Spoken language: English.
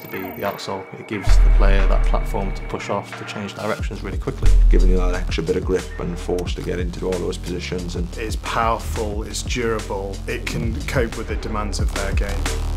to be the outsole. It gives the player that platform to push off, to change directions really quickly. Giving you that extra bit of grip and force to get into all those positions. And It's powerful, it's durable, it can cope with the demands of their game.